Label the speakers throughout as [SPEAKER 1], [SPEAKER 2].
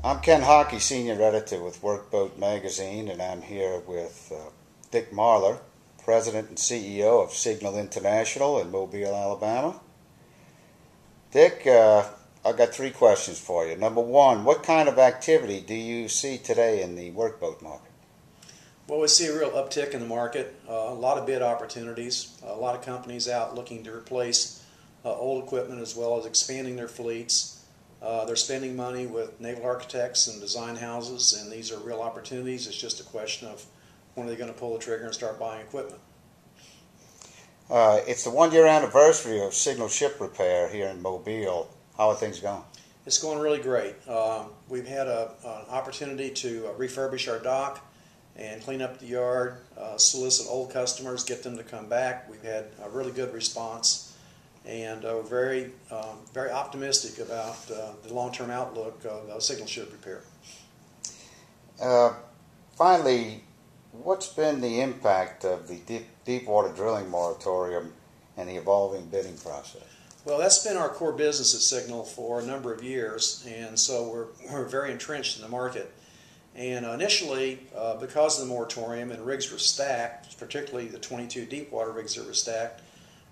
[SPEAKER 1] Ken Hocke, Senior Editor with WorkBoat Magazine, and I'm here with uh, Dick Marler, President and CEO of Signal International in Mobile, Alabama. Dick, uh, I've got three questions for you. Number one, what kind of activity do you see today in the workboat market?
[SPEAKER 2] Well, we see a real uptick in the market, uh, a lot of bid opportunities, a lot of companies out looking to replace uh, old equipment as well as expanding their fleets. Uh, they're spending money with naval architects and design houses, and these are real opportunities. It's just a question of when are they going to pull the trigger and start buying equipment.
[SPEAKER 1] Uh, it's the one year anniversary of Signal Ship Repair here in Mobile. How are things going?
[SPEAKER 2] It's going really great. Uh, we've had a, an opportunity to refurbish our dock and clean up the yard, uh, solicit old customers, get them to come back. We've had a really good response, and uh, we're very, um, very optimistic about uh, the long-term outlook of signal ship repair.
[SPEAKER 1] Uh, finally, what's been the impact of the deep, deep water drilling moratorium and the evolving bidding process?
[SPEAKER 2] Well, that's been our core business at Signal for a number of years, and so we're, we're very entrenched in the market. And initially, uh, because of the moratorium and rigs were stacked, particularly the 22 deep water rigs that were stacked,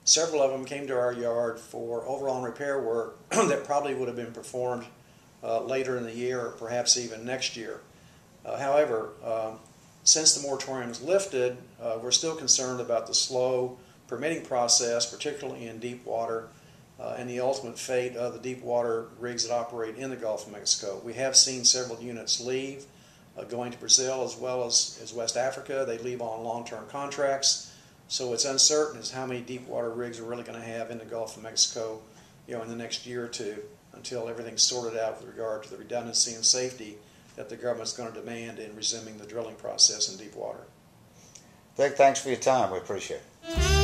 [SPEAKER 2] several of them came to our yard for overall repair work that probably would have been performed uh, later in the year or perhaps even next year. Uh, however, um, since the moratorium is lifted, uh, we're still concerned about the slow permitting process, particularly in deep water, uh, and the ultimate fate of the deep water rigs that operate in the Gulf of Mexico. We have seen several units leave uh, going to Brazil as well as, as West Africa. They leave on long-term contracts. So it's uncertain as how many deep water rigs we're really going to have in the Gulf of Mexico, you know, in the next year or two until everything's sorted out with regard to the redundancy and safety that the government's going to demand in resuming the drilling process in deep water.
[SPEAKER 1] Dick, thanks for your time. We appreciate it.